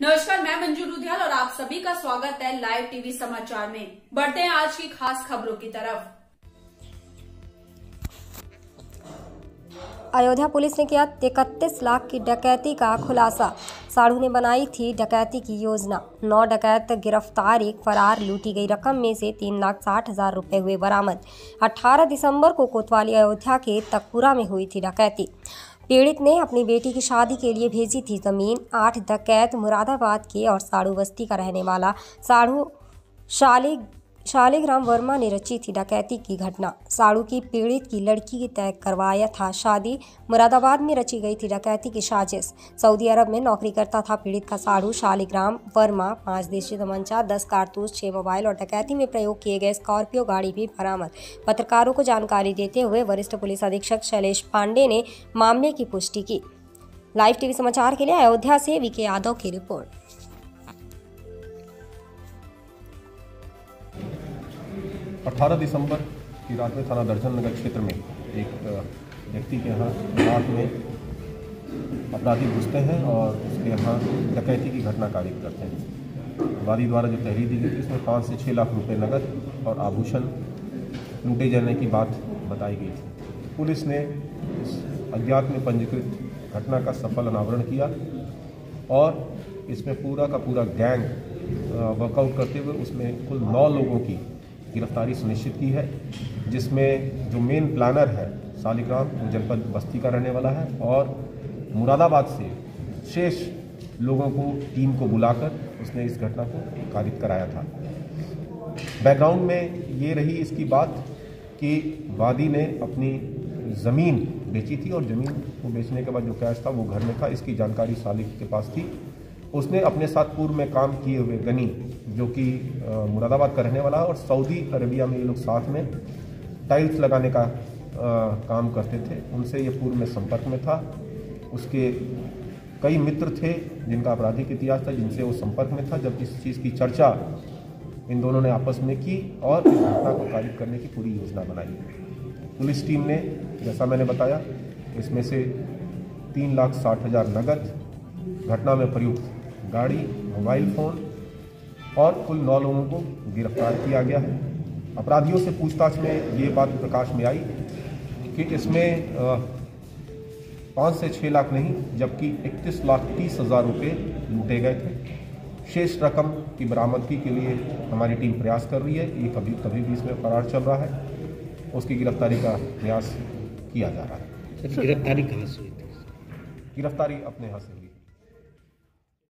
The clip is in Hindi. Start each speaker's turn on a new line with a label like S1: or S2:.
S1: नमस्कार, मैं मंजू रुधियाल और आप सभी का स्वागत है लाइव टीवी समाचार में। बढ़ते हैं आज की खास खबरों की तरफ़।
S2: अयोध्या पुलिस ने किया इकतीस लाख की डकैती का खुलासा। साढ़ू ने बनाई थी डकैती की योजना। नौ डकैत गिरफ़्तार एक फरार, लूटी गई रकम में से तीन लाख साठ हज़ार रुपए हुए बरामद। 18 दिसंबर को कोतवाली अयोध्या के तकपुरा में हुई थी डकैती। पीड़ित ने अपनी बेटी की शादी के लिए भेजी थी ज़मीन। आठ डकैत मुरादाबाद के और साड़ू बस्ती का रहने वाला साढ़ू शाली शालिग्राम वर्मा ने रची थी डकैती की घटना। साड़ू की पीड़ित की लड़की की तय करवाया था शादी। मुरादाबाद में रची गई थी डकैती की साजिश। सऊदी अरब में नौकरी करता था पीड़ित का साड़ू शालिग्राम वर्मा। पाँच देशी तमंचा दस कारतूस, छह मोबाइल और डकैती में प्रयोग किए गए स्कॉर्पियो गाड़ी भी बरामद। पत्रकारों को जानकारी देते हुए वरिष्ठ पुलिस अधीक्षक शैलेश पांडे ने मामले की पुष्टि की। लाइव टीवी समाचार के लिए अयोध्या से वीके यादव की रिपोर्ट।
S3: 18 दिसंबर की रात में थाना दर्शन नगर क्षेत्र में एक व्यक्ति के यहाँ रात में अपराधी घुसते हैं और उसके यहाँ डकैती की घटना कारित करते हैं। वादी द्वारा जो तहरीर दी गई थी, उसमें पाँच से छः लाख रुपए नकद और आभूषण लूटे जाने की बात बताई गई थी। पुलिस ने इस अज्ञात में पंजीकृत घटना का सफल अनावरण किया और इसमें पूरा का पूरा गैंग वर्कआउट करते हुए उसमें कुल नौ लोगों की गिरफ्तारी सुनिश्चित की है, जिसमें जो मेन प्लानर है सालिग्राम जनपद बस्ती का रहने वाला है और मुरादाबाद से शेष लोगों को, टीम को बुलाकर उसने इस घटना को कारित कराया था। बैकग्राउंड में ये रही इसकी बात कि वादी ने अपनी ज़मीन बेची थी और ज़मीन को बेचने के बाद जो कैश था वो घर में था, इसकी जानकारी सालिक के पास थी। उसने अपने साथ पूर्व में काम किए हुए गनी जो कि मुरादाबाद का रहने वाला और सऊदी अरबिया में ये लोग साथ में टाइल्स लगाने का आ, काम करते थे। उनसे ये पूर्व में संपर्क में था। उसके कई मित्र थे जिनका आपराधिक इतिहास था जिनसे वो संपर्क में था जब इस चीज़ की चर्चा इन दोनों ने आपस में की और इस घटना को कारित करने की पूरी योजना बनाई। पुलिस टीम ने जैसा मैंने बताया इसमें से तीन लाख साठ हज़ार नगद घटना में प्रयुक्त गाड़ी मोबाइल फ़ोन और कुल नौ लोगों को गिरफ़्तार किया गया है। अपराधियों से पूछताछ में ये बात प्रकाश में आई कि इसमें पाँच से छः लाख नहीं जबकि इकतीस लाख तीस हज़ार रुपये लूटे गए थे। शेष रकम की बरामदगी के लिए हमारी टीम प्रयास कर रही है। ये कभी कभी भी इसमें फरार चल रहा है। उसकी गिरफ्तारी का प्रयास किया जा रहा है।
S4: गिरफ्तारी कहाँ से हुई
S3: गिरफ्तारी अपने यहाँ से हुई